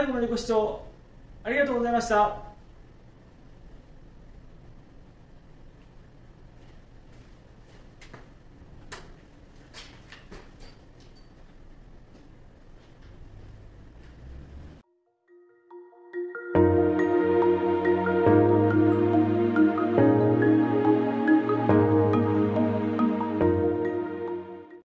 最後までご視聴ありがとうございました。